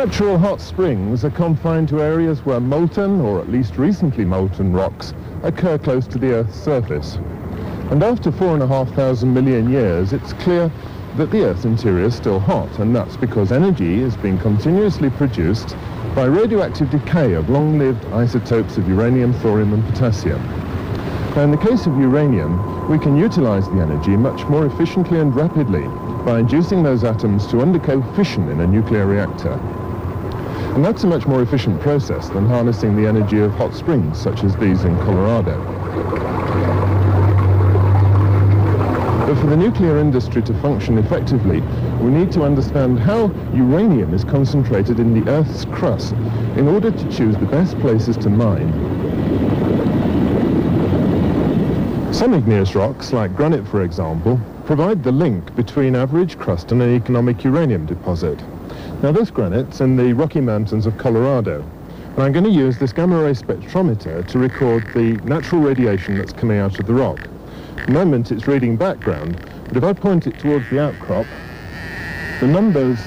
Natural hot springs are confined to areas where molten, or at least recently molten rocks, occur close to the Earth's surface. And after four and a half thousand million years, it's clear that the Earth's interior is still hot, and that's because energy is being continuously produced by radioactive decay of long-lived isotopes of uranium, thorium, and potassium. Now, in the case of uranium, we can utilize the energy much more efficiently and rapidly by inducing those atoms to undergo fission in a nuclear reactor. And that's a much more efficient process than harnessing the energy of hot springs, such as these in Colorado. But for the nuclear industry to function effectively, we need to understand how uranium is concentrated in the Earth's crust in order to choose the best places to mine. Some igneous rocks, like granite for example, provide the link between average crust and an economic uranium deposit. Now this granite's in the Rocky Mountains of Colorado. And I'm going to use this gamma ray spectrometer to record the natural radiation that's coming out of the rock. At the moment it's reading background, but if I point it towards the outcrop, the numbers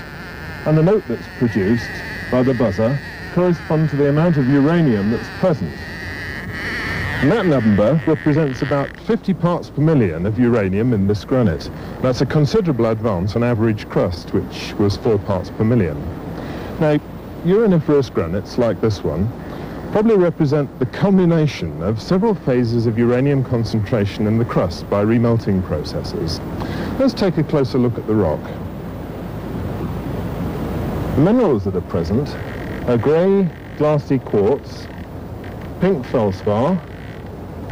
and the note that's produced by the buzzer correspond to the amount of uranium that's present. And that number represents about 50 parts per million of uranium in this granite. That's a considerable advance on average crust, which was 4 parts per million. Now, uraniferous granites like this one probably represent the culmination of several phases of uranium concentration in the crust by remelting processes. Let's take a closer look at the rock. The minerals that are present are grey, glassy quartz, pink felspar,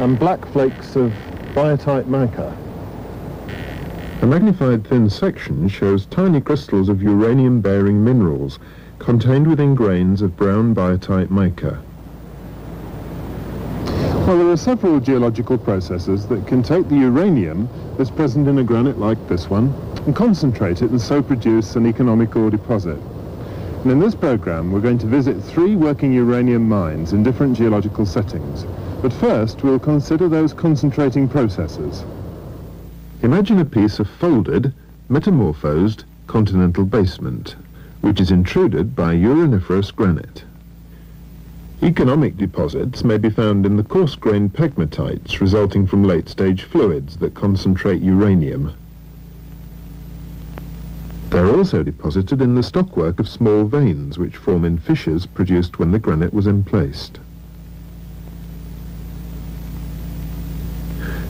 and black flakes of biotite mica. A magnified thin section shows tiny crystals of uranium-bearing minerals contained within grains of brown biotite mica. Well, there are several geological processes that can take the uranium that's present in a granite like this one and concentrate it and so produce an economic ore deposit. And in this program, we're going to visit three working uranium mines in different geological settings. But first, we'll consider those concentrating processes. Imagine a piece of folded, metamorphosed continental basement, which is intruded by uraniferous granite. Economic deposits may be found in the coarse-grained pegmatites resulting from late-stage fluids that concentrate uranium. They're also deposited in the stockwork of small veins which form in fissures produced when the granite was emplaced.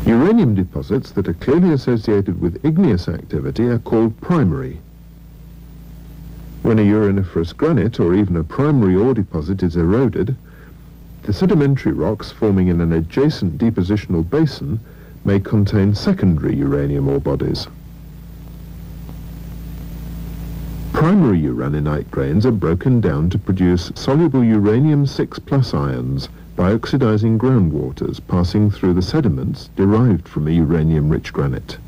Uranium deposits that are clearly associated with igneous activity are called primary. When a uraniferous granite or even a primary ore deposit is eroded, the sedimentary rocks forming in an adjacent depositional basin may contain secondary uranium ore bodies. Primary uraninite grains are broken down to produce soluble uranium-6 plus ions by oxidizing groundwaters passing through the sediments derived from a uranium-rich granite.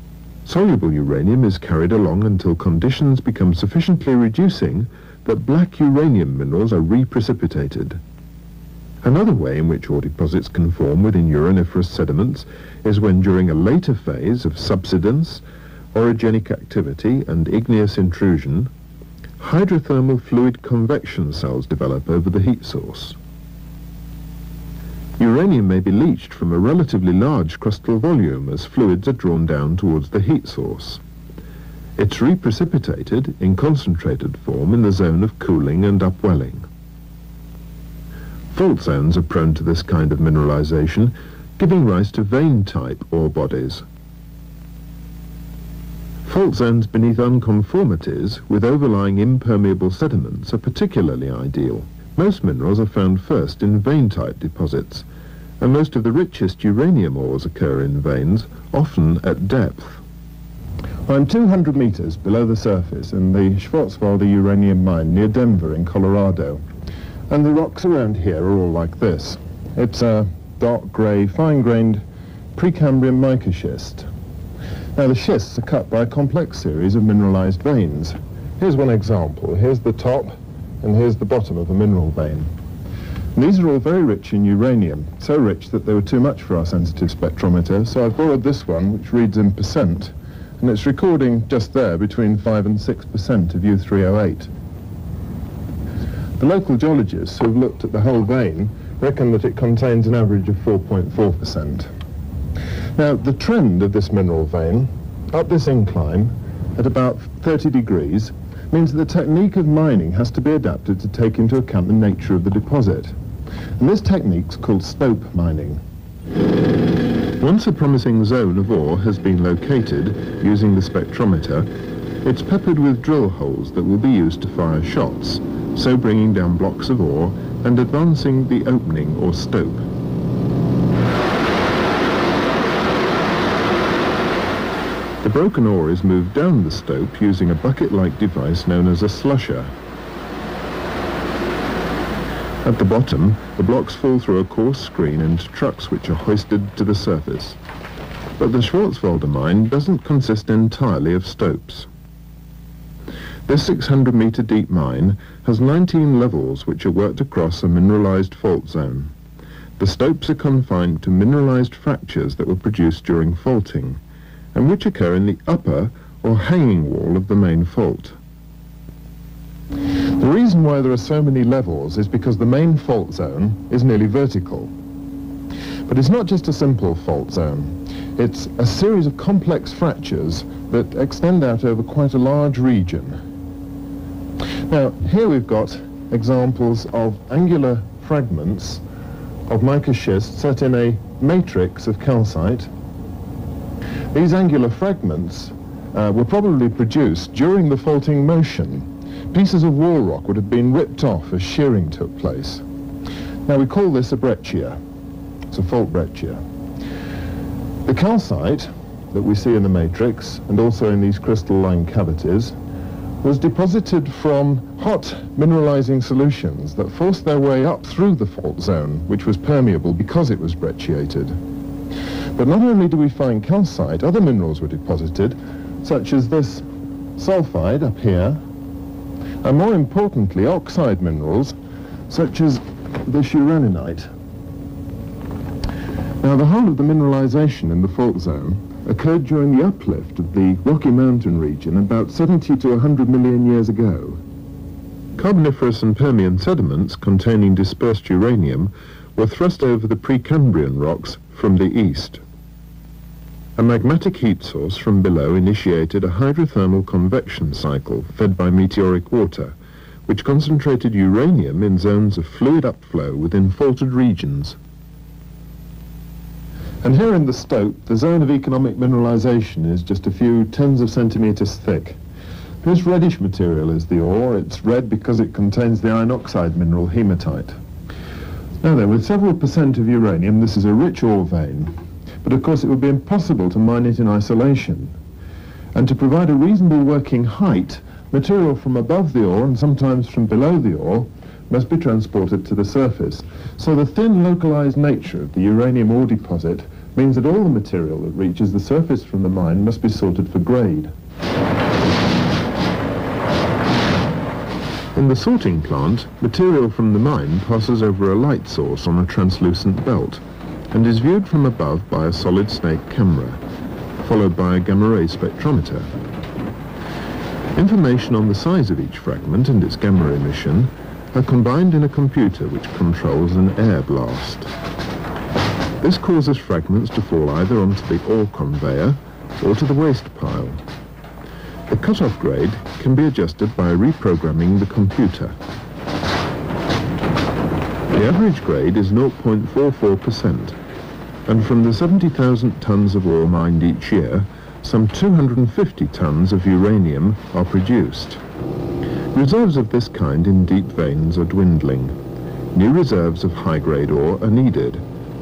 Soluble uranium is carried along until conditions become sufficiently reducing that black uranium minerals are reprecipitated. Another way in which ore deposits can form within uraniferous sediments is when during a later phase of subsidence, orogenic activity and igneous intrusion, hydrothermal fluid convection cells develop over the heat source. Uranium may be leached from a relatively large crustal volume as fluids are drawn down towards the heat source. It's reprecipitated in concentrated form in the zone of cooling and upwelling. Fault zones are prone to this kind of mineralization, giving rise to vein-type ore bodies. Fault zones beneath unconformities with overlying impermeable sediments are particularly ideal. Most minerals are found first in vein-type deposits, and most of the richest uranium ores occur in veins, often at depth. I'm 200 meters below the surface in the Schwartzwalder uranium mine near Denver in Colorado. And the rocks around here are all like this. It's a dark grey, fine-grained Precambrian mica schist. Now the schists are cut by a complex series of mineralized veins. Here's one example. Here's the top, and here's the bottom of a mineral vein. These are all very rich in uranium, so rich that they were too much for our sensitive spectrometer, so I've borrowed this one, which reads in percent, and it's recording just there between 5 and 6% of U3O8. The local geologists who have looked at the whole vein reckon that it contains an average of 4.4%. Now, the trend of this mineral vein up this incline at about 30 degrees means that the technique of mining has to be adapted to take into account the nature of the deposit. And this technique's called stope mining. Once a promising zone of ore has been located using the spectrometer, it's peppered with drill holes that will be used to fire shots, so bringing down blocks of ore and advancing the opening or stope. The broken ore is moved down the stope using a bucket-like device known as a slusher. At the bottom, the blocks fall through a coarse screen into trucks which are hoisted to the surface. But the Schwartzwalder mine doesn't consist entirely of stopes. This 600 metre deep mine has 19 levels which are worked across a mineralised fault zone. The stopes are confined to mineralised fractures that were produced during faulting, and which occur in the upper or hanging wall of the main fault. The reason why there are so many levels is because the main fault zone is nearly vertical. But it's not just a simple fault zone. It's a series of complex fractures that extend out over quite a large region. Now, here we've got examples of angular fragments of mica schist set in a matrix of calcite. These angular fragments uh, were probably produced during the faulting motion pieces of wall rock would have been ripped off as shearing took place. Now we call this a breccia. It's a fault breccia. The calcite that we see in the matrix and also in these crystalline cavities was deposited from hot mineralizing solutions that forced their way up through the fault zone, which was permeable because it was brecciated. But not only do we find calcite, other minerals were deposited, such as this sulfide up here, and more importantly, oxide minerals, such as the uraninite. Now, the whole of the mineralization in the fault zone occurred during the uplift of the Rocky Mountain region about 70 to 100 million years ago. Carboniferous and Permian sediments containing dispersed uranium were thrust over the Precambrian rocks from the east. A magmatic heat source from below initiated a hydrothermal convection cycle fed by meteoric water, which concentrated uranium in zones of fluid upflow within faulted regions. And here in the stope, the zone of economic mineralization is just a few tens of centimeters thick. This reddish material is the ore. It's red because it contains the iron oxide mineral hematite. Now then, with several percent of uranium, this is a rich ore vein but of course it would be impossible to mine it in isolation. And to provide a reasonable working height, material from above the ore and sometimes from below the ore must be transported to the surface. So the thin localized nature of the uranium ore deposit means that all the material that reaches the surface from the mine must be sorted for grade. In the sorting plant, material from the mine passes over a light source on a translucent belt and is viewed from above by a solid state camera, followed by a gamma-ray spectrometer. Information on the size of each fragment and its gamma emission are combined in a computer which controls an air blast. This causes fragments to fall either onto the ore conveyor or to the waste pile. The cutoff grade can be adjusted by reprogramming the computer. The average grade is 0.44%, and from the 70,000 tons of ore mined each year, some 250 tons of uranium are produced. Reserves of this kind in deep veins are dwindling. New reserves of high-grade ore are needed,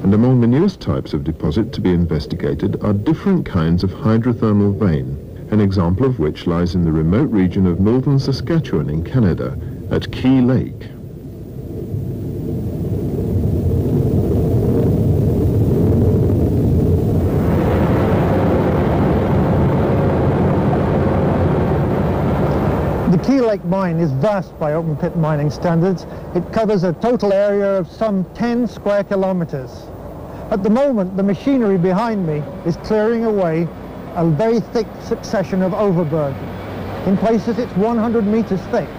and among the newest types of deposit to be investigated are different kinds of hydrothermal vein, an example of which lies in the remote region of northern Saskatchewan in Canada, at Key Lake. Key Lake mine is vast by open pit mining standards. It covers a total area of some 10 square kilometers. At the moment, the machinery behind me is clearing away a very thick succession of overburden. In places, it's 100 meters thick.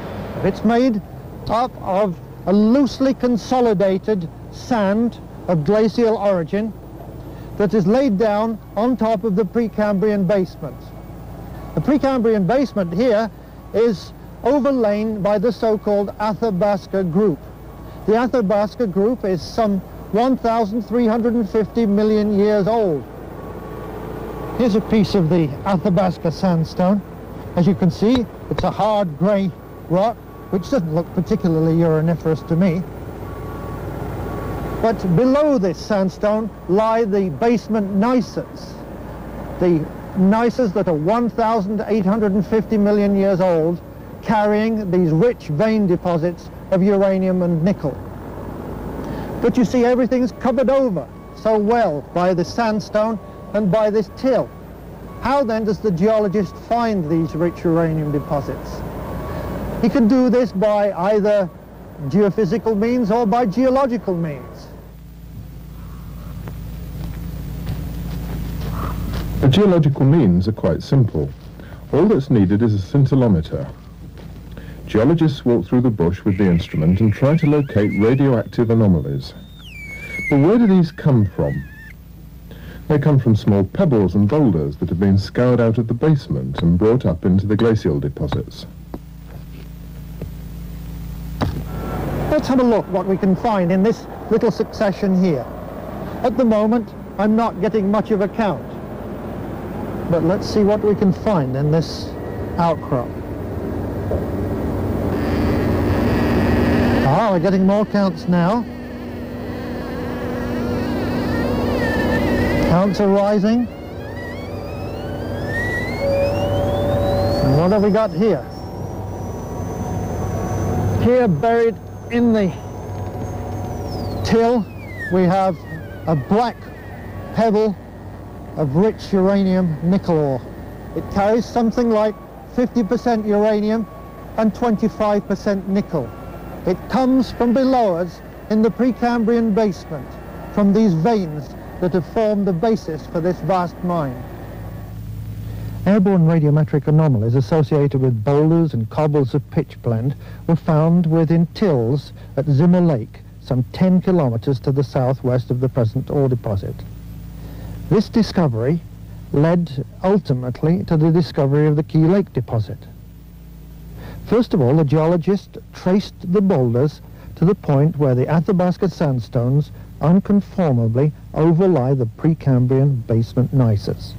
It's made up of a loosely consolidated sand of glacial origin that is laid down on top of the Precambrian basement. The Precambrian basement here is overlain by the so-called Athabasca group. The Athabasca group is some 1,350 million years old. Here's a piece of the Athabasca sandstone. As you can see, it's a hard grey rock, which doesn't look particularly uraniferous to me. But below this sandstone lie the basement gneisses, the gneisses that are 1,850 million years old, carrying these rich vein deposits of uranium and nickel. But you see everything's covered over so well by the sandstone and by this till. How then does the geologist find these rich uranium deposits? He can do this by either geophysical means or by geological means. The geological means are quite simple. All that's needed is a scintillometer. Geologists walk through the bush with the instrument and try to locate radioactive anomalies. But where do these come from? They come from small pebbles and boulders that have been scoured out of the basement and brought up into the glacial deposits. Let's have a look what we can find in this little succession here. At the moment, I'm not getting much of a count. But let's see what we can find in this outcrop. Ah, we're getting more counts now. Counts are rising. And what have we got here? Here buried in the till we have a black pebble of rich uranium nickel ore. It carries something like 50% uranium and 25% nickel. It comes from below us in the Precambrian basement, from these veins that have formed the basis for this vast mine. Airborne radiometric anomalies associated with boulders and cobbles of pitchblende were found within tills at Zimmer Lake, some 10 kilometers to the southwest of the present ore deposit. This discovery led ultimately to the discovery of the Key Lake deposit. First of all, the geologist traced the boulders to the point where the Athabasca sandstones unconformably overlie the Precambrian basement gneisses.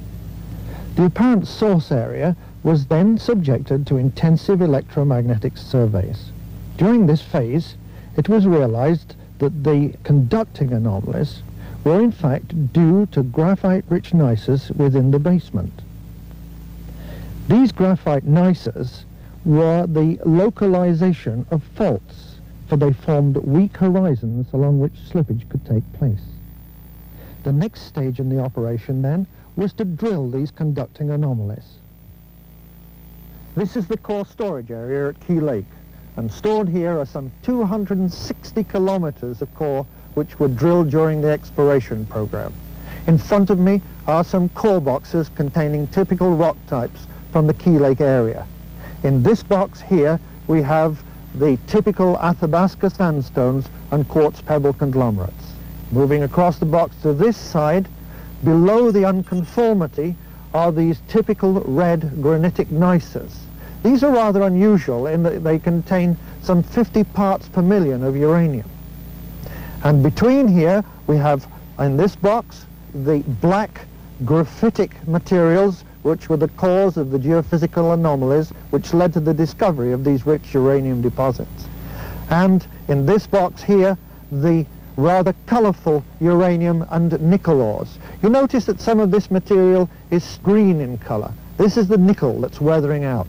The apparent source area was then subjected to intensive electromagnetic surveys. During this phase, it was realized that the conducting anomalies were in fact due to graphite-rich gneisses within the basement. These graphite gneisses were the localization of faults, for they formed weak horizons along which slippage could take place. The next stage in the operation, then, was to drill these conducting anomalies. This is the core storage area at Key Lake, and stored here are some 260 kilometers of core which were drilled during the exploration program. In front of me are some core boxes containing typical rock types from the Key Lake area. In this box here we have the typical Athabasca sandstones and quartz pebble conglomerates. Moving across the box to this side, below the unconformity are these typical red granitic gneisses. These are rather unusual in that they contain some 50 parts per million of uranium. And between here we have, in this box, the black graphitic materials which were the cause of the geophysical anomalies which led to the discovery of these rich uranium deposits. And in this box here, the rather colourful uranium and nickel ores. You notice that some of this material is green in colour. This is the nickel that's weathering out.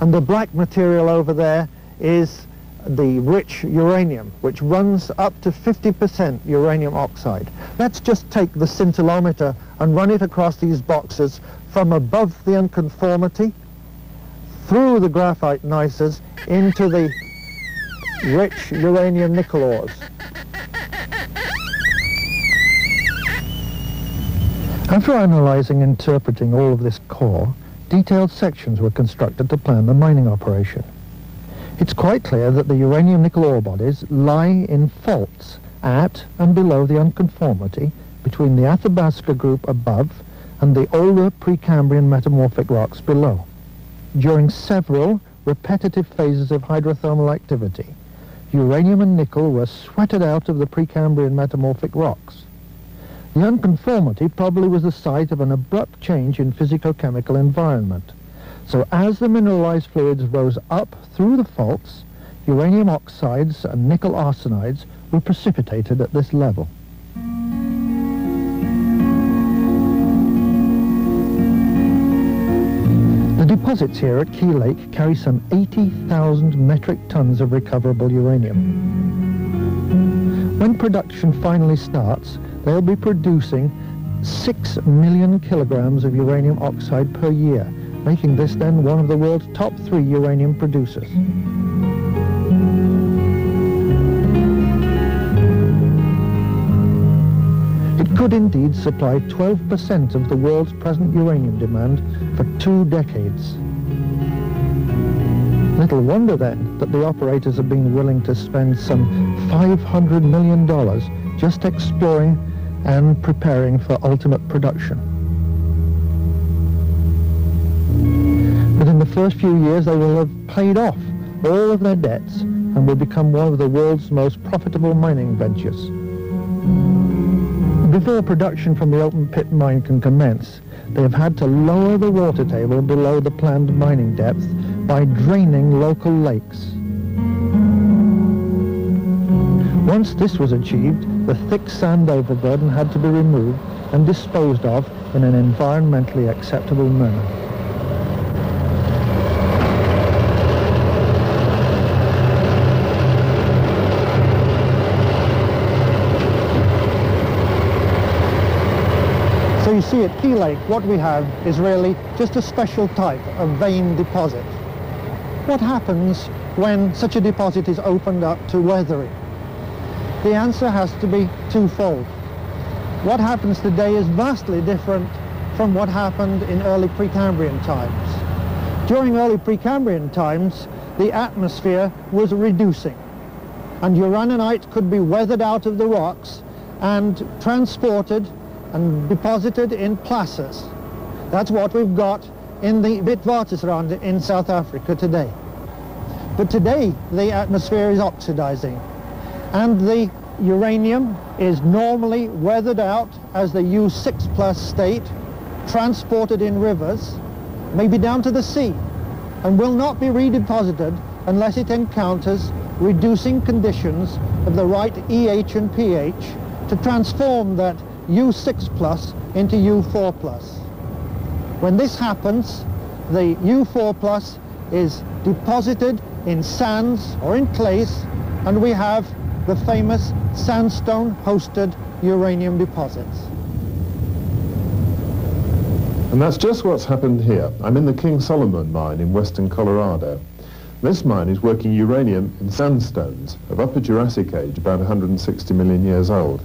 And the black material over there is the rich uranium, which runs up to 50% uranium oxide. Let's just take the scintillometer and run it across these boxes from above the unconformity, through the graphite gneisses, into the rich uranium nickel ores. After analyzing and interpreting all of this core, detailed sections were constructed to plan the mining operation. It's quite clear that the uranium nickel ore bodies lie in faults at and below the unconformity between the Athabasca group above and the older Precambrian metamorphic rocks below. During several repetitive phases of hydrothermal activity, uranium and nickel were sweated out of the Precambrian metamorphic rocks. The unconformity probably was the site of an abrupt change in physicochemical environment. So as the mineralized fluids rose up through the faults, uranium oxides and nickel arsenides were precipitated at this level. The deposits here at Key Lake carry some 80,000 metric tons of recoverable uranium. When production finally starts, they'll be producing 6 million kilograms of uranium oxide per year, making this then one of the world's top three uranium producers. It could indeed supply 12% of the world's present uranium demand for two decades. Little wonder then that the operators have been willing to spend some $500 million just exploring and preparing for ultimate production. First few years they will have paid off all of their debts and will become one of the world's most profitable mining ventures. Before production from the open pit mine can commence, they have had to lower the water table below the planned mining depth by draining local lakes. Once this was achieved, the thick sand overburden had to be removed and disposed of in an environmentally acceptable manner. You see at Key Lake, what we have is really just a special type of vein deposit. What happens when such a deposit is opened up to weathering? The answer has to be twofold. What happens today is vastly different from what happened in early Precambrian times. During early Precambrian times, the atmosphere was reducing and uraninite could be weathered out of the rocks and transported and deposited in placers. That's what we've got in the Witwatersrand in South Africa today. But today the atmosphere is oxidizing and the uranium is normally weathered out as the U6 plus state, transported in rivers, maybe down to the sea, and will not be redeposited unless it encounters reducing conditions of the right EH and pH to transform that U6 plus into U4 plus. When this happens, the U4 plus is deposited in sands or in clays, and we have the famous sandstone-hosted uranium deposits. And that's just what's happened here. I'm in the King Solomon mine in western Colorado. This mine is working uranium in sandstones of Upper Jurassic age, about 160 million years old.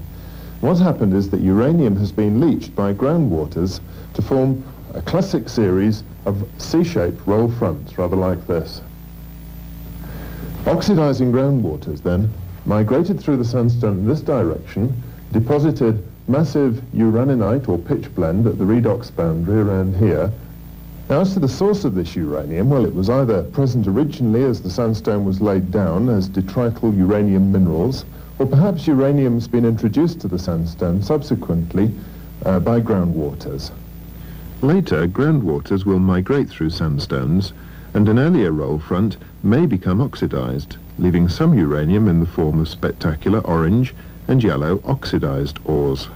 What happened is that uranium has been leached by groundwaters to form a classic series of C-shaped roll fronts, rather like this. Oxidizing groundwaters then migrated through the sandstone in this direction, deposited massive uraninite or pitch blende at the redox boundary around here. Now as to the source of this uranium, well it was either present originally as the sandstone was laid down as detrital uranium minerals, or perhaps uranium's been introduced to the sandstone subsequently uh, by groundwaters. Later, groundwaters will migrate through sandstones, and an earlier roll front may become oxidized, leaving some uranium in the form of spectacular orange and yellow oxidized ores.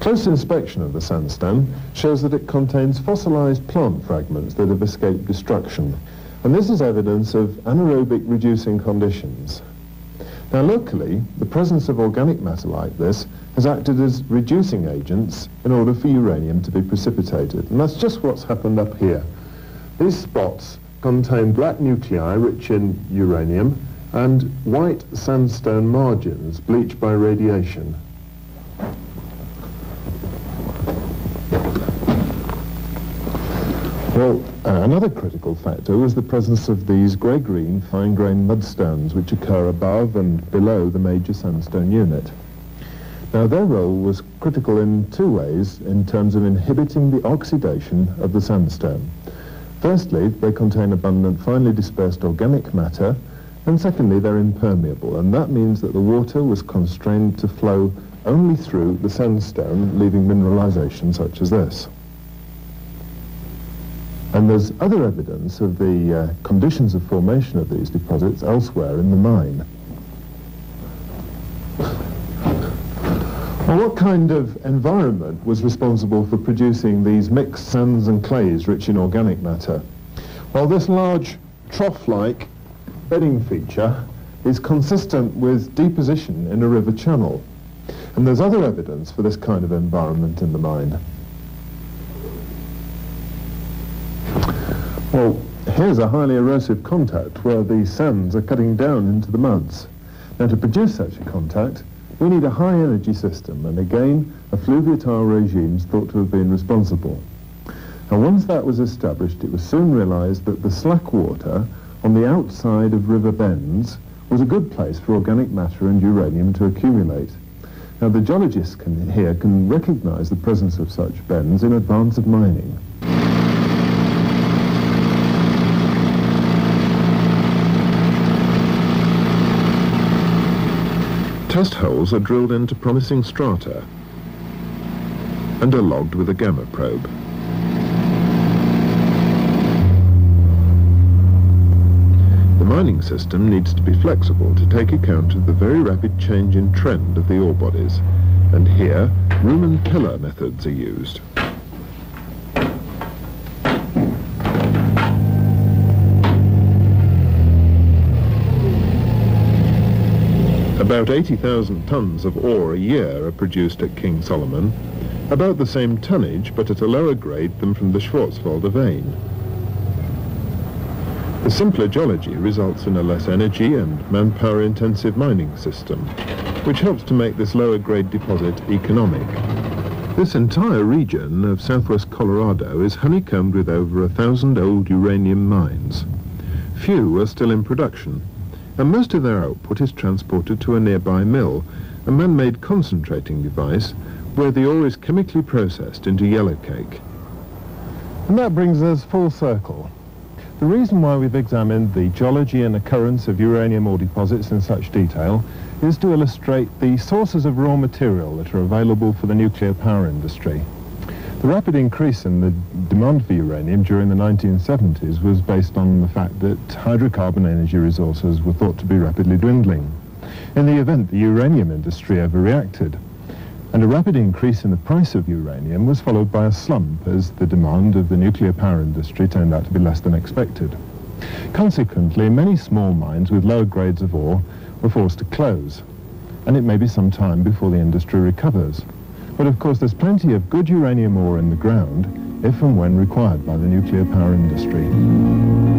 Close inspection of the sandstone shows that it contains fossilized plant fragments that have escaped destruction, and this is evidence of anaerobic reducing conditions. Now locally, the presence of organic matter like this has acted as reducing agents in order for uranium to be precipitated, and that's just what's happened up here. These spots contain black nuclei rich in uranium and white sandstone margins bleached by radiation. Well, uh, another critical factor was the presence of these grey-green fine-grained mudstones which occur above and below the major sandstone unit. Now their role was critical in two ways in terms of inhibiting the oxidation of the sandstone. Firstly, they contain abundant finely dispersed organic matter, and secondly, they're impermeable, and that means that the water was constrained to flow only through the sandstone, leaving mineralization such as this. And there's other evidence of the uh, conditions of formation of these deposits elsewhere in the mine. Well, what kind of environment was responsible for producing these mixed sands and clays rich in organic matter? Well, this large trough-like bedding feature is consistent with deposition in a river channel. And there's other evidence for this kind of environment in the mine. Well, here's a highly erosive contact where the sands are cutting down into the muds. Now, to produce such a contact, we need a high-energy system, and again, a fluviatile regime is thought to have been responsible. And once that was established, it was soon realized that the slack water on the outside of river bends was a good place for organic matter and uranium to accumulate. Now, the geologists can, here can recognize the presence of such bends in advance of mining. Test holes are drilled into promising strata and are logged with a gamma probe. The mining system needs to be flexible to take account of the very rapid change in trend of the ore bodies, and here room and pillar methods are used. About 80,000 tons of ore a year are produced at King Solomon, about the same tonnage but at a lower grade than from the Schwartzwalder vein. The simpler geology results in a less energy and manpower-intensive mining system, which helps to make this lower grade deposit economic. This entire region of southwest Colorado is honeycombed with over a thousand old uranium mines. Few are still in production, and most of their output is transported to a nearby mill, a man-made concentrating device where the ore is chemically processed into yellowcake. And that brings us full circle. The reason why we've examined the geology and occurrence of uranium ore deposits in such detail is to illustrate the sources of raw material that are available for the nuclear power industry. The rapid increase in the demand for uranium during the 1970s was based on the fact that hydrocarbon energy resources were thought to be rapidly dwindling. In the event, the uranium industry overreacted, and a rapid increase in the price of uranium was followed by a slump as the demand of the nuclear power industry turned out to be less than expected. Consequently, many small mines with lower grades of ore were forced to close, and it may be some time before the industry recovers. But of course, there's plenty of good uranium ore in the ground if and when required by the nuclear power industry.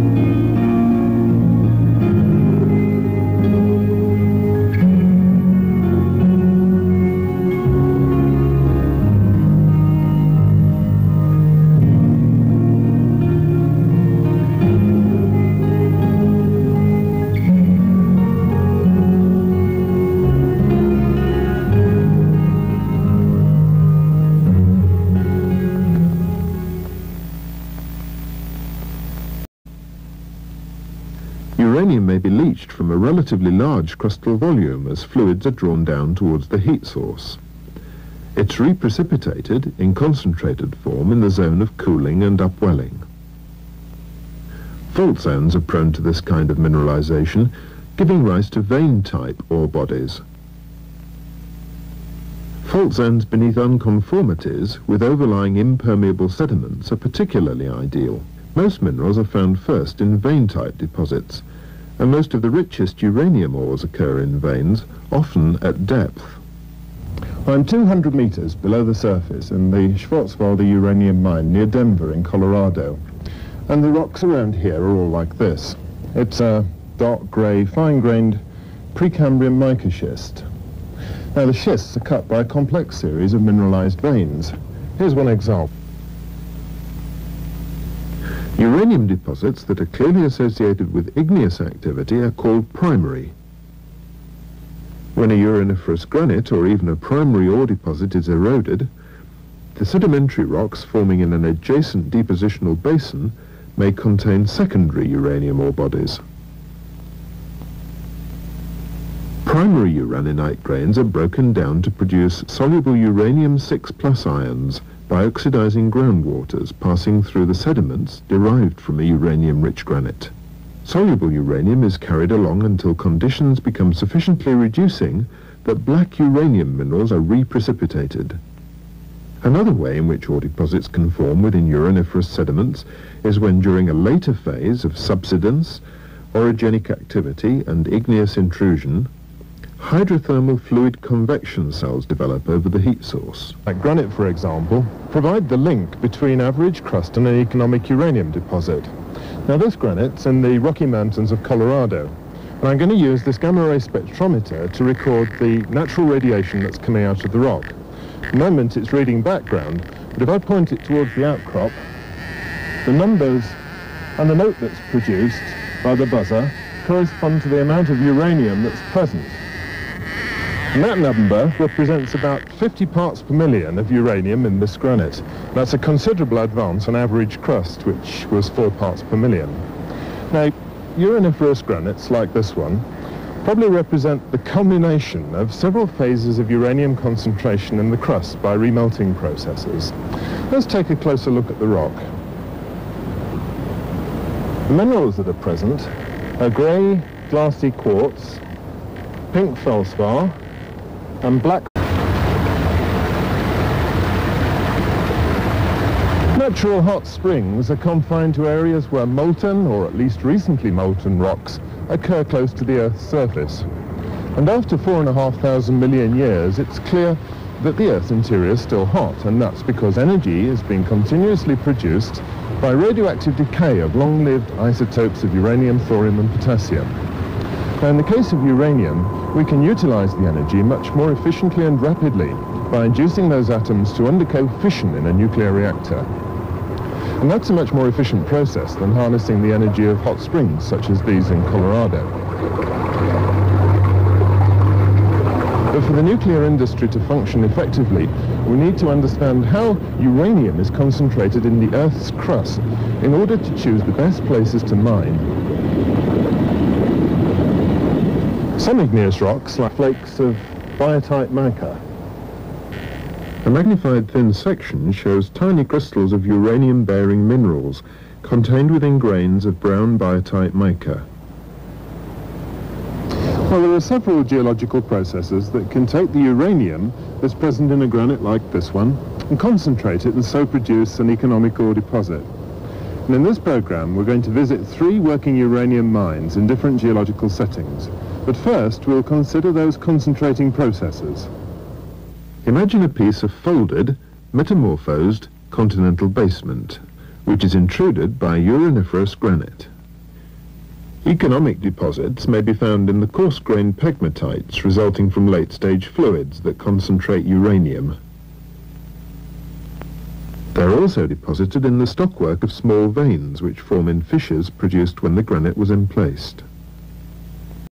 A relatively large crustal volume as fluids are drawn down towards the heat source. It's reprecipitated in concentrated form in the zone of cooling and upwelling. Fault zones are prone to this kind of mineralization, giving rise to vein-type ore bodies. Fault zones beneath unconformities with overlying impermeable sediments are particularly ideal. Most minerals are found first in vein-type deposits, and most of the richest uranium ores occur in veins, often at depth. I'm 200 meters below the surface in the Schwartzwalder uranium mine near Denver in Colorado. And the rocks around here are all like this. It's a dark grey, fine-grained Precambrian mica schist. Now the schists are cut by a complex series of mineralized veins. Here's one example. Uranium deposits that are clearly associated with igneous activity are called primary. When a uraniferous granite or even a primary ore deposit is eroded, the sedimentary rocks forming in an adjacent depositional basin may contain secondary uranium ore bodies. Primary uraninite grains are broken down to produce soluble uranium-6 plus ions by oxidizing groundwaters passing through the sediments derived from a uranium-rich granite. Soluble uranium is carried along until conditions become sufficiently reducing that black uranium minerals are reprecipitated. Another way in which ore deposits can form within uraniferous sediments is when during a later phase of subsidence, orogenic activity and igneous intrusion, hydrothermal fluid convection cells develop over the heat source. Like granite, for example, provide the link between average crust and an economic uranium deposit. Now this granite's in the Rocky Mountains of Colorado, and I'm going to use this gamma ray spectrometer to record the natural radiation that's coming out of the rock. At the moment it's reading background, but if I point it towards the outcrop, the numbers and the note that's produced by the buzzer correspond to the amount of uranium that's present. That number represents about 50 parts per million of uranium in this granite. That's a considerable advance on average crust, which was 4 parts per million. Now, uraniferous granites like this one probably represent the culmination of several phases of uranium concentration in the crust by remelting processes. Let's take a closer look at the rock. The minerals that are present are grey glassy quartz, pink felspar, and black. Natural hot springs are confined to areas where molten, or at least recently molten rocks, occur close to the Earth's surface. And after four and a half thousand million years, it's clear that the Earth's interior is still hot, and that's because energy is being continuously produced by radioactive decay of long-lived isotopes of uranium, thorium, and potassium. Now, in the case of uranium, we can utilize the energy much more efficiently and rapidly by inducing those atoms to undergo fission in a nuclear reactor. And that's a much more efficient process than harnessing the energy of hot springs, such as these in Colorado. But for the nuclear industry to function effectively, we need to understand how uranium is concentrated in the Earth's crust in order to choose the best places to mine Some igneous rocks, like flakes of biotite mica. A magnified thin section shows tiny crystals of uranium-bearing minerals contained within grains of brown biotite mica. Well, there are several geological processes that can take the uranium that's present in a granite like this one and concentrate it and so produce an economic ore deposit. And in this program, we're going to visit three working uranium mines in different geological settings. But first, we'll consider those concentrating processes. Imagine a piece of folded, metamorphosed continental basement, which is intruded by uraniferous granite. Economic deposits may be found in the coarse-grained pegmatites resulting from late-stage fluids that concentrate uranium. They're also deposited in the stockwork of small veins which form in fissures produced when the granite was emplaced.